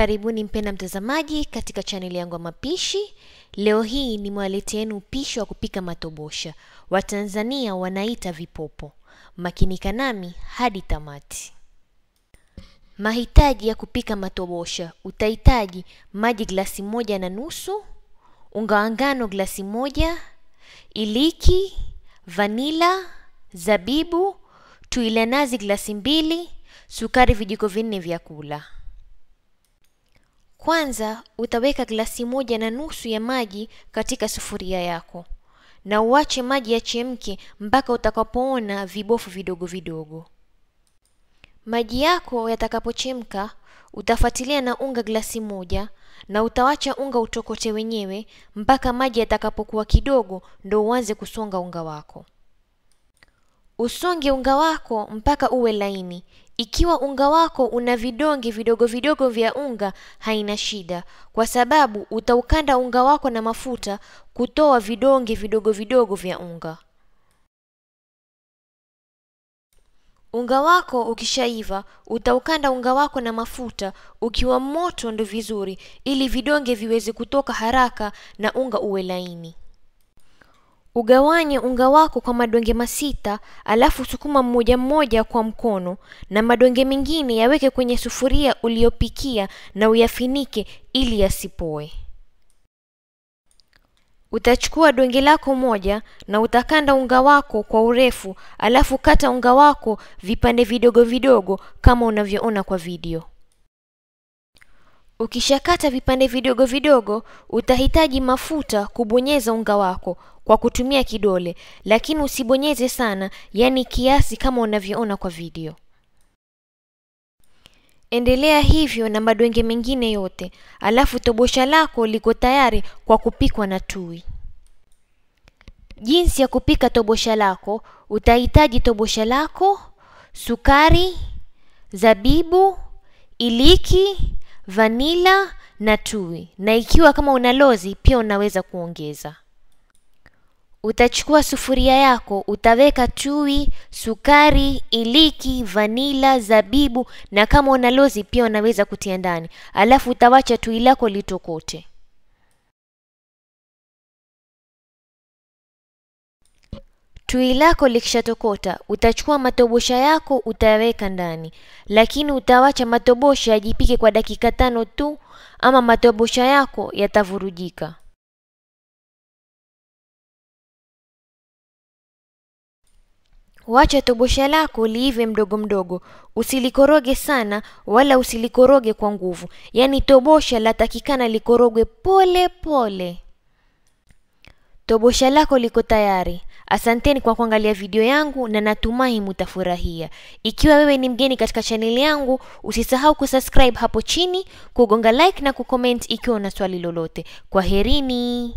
Karibuni mpenda mtazamaji katika chaneli yangu ya mapishi. Leo hii nimewaleteeni upishi wa kupika matobosha. Watanzania wanaita vipopo. Makinika nami hadi tamati. Mahitaji ya kupika matobosha: utahitaji maji glasi moja na nusu, unga wa ngano glasi moja, iliki, vanila, zabibu, tui la nazi glasi mbili, sukari vijiko vinne vya kula. Kwanza utaweka glasi moja na nusu ya maji katika sufuria yako na uache maji yachemke mpaka utakapoona vibofu vidogo vidogo. Maji yako yatakapochemka, utafuatilia na unga glasi moja na utawacha unga utokote wenyewe mpaka maji yatakapokuwa kidogo, ndo uanze kusonga unga wako. Usonge unga wako mpaka uwe laini. Ikiwa unga wako una vidonge vidogo vidogo vya unga, haina shida, kwa sababu utaukanda unga wako na mafuta kutoa vidonge vidogo vidogo vya unga. Unga wako ukishaiva, utaukanda unga wako na mafuta ukiwa moto, ndo vizuri, ili vidonge viweze kutoka haraka na unga uwe laini. Ugawanye unga wako kwa madonge masita, alafu sukuma mmoja mmoja kwa mkono, na madonge mengine yaweke kwenye sufuria uliyopikia na uyafinike ili yasipoe. Utachukua donge lako moja na utakanda unga wako kwa urefu, alafu kata unga wako vipande vidogo vidogo kama unavyoona kwa video. Ukishakata vipande vidogo vidogo, utahitaji mafuta kubonyeza unga wako kwa kutumia kidole, lakini usibonyeze sana, yani kiasi kama unavyoona kwa video. Endelea hivyo na madonge mengine yote, alafu tobosha lako liko tayari kwa kupikwa na tui. Jinsi ya kupika tobosha lako: utahitaji tobosha lako, sukari, zabibu, iliki, vanila na tui, na ikiwa kama una lozi pia unaweza kuongeza. Utachukua sufuria yako, utaweka tui, sukari, iliki, vanila, zabibu na kama una lozi pia unaweza kutia ndani, alafu utawacha tui lako litokote. Tui lako likishatokota, utachukua matobosha yako utaweka ndani, lakini utawacha matobosha yajipike kwa dakika tano tu, ama matobosha yako yatavurujika. Wacha tobosha lako liive mdogo mdogo, usilikoroge sana wala usilikoroge kwa nguvu, yaani tobosha latakikana likorogwe pole pole. Tobosha lako liko tayari. Asanteni kwa kuangalia video yangu na natumai mutafurahia. Ikiwa wewe ni mgeni katika chaneli yangu, usisahau kusubscribe hapo chini, kugonga like na kucomment ikiwa una swali lolote. Kwaherini.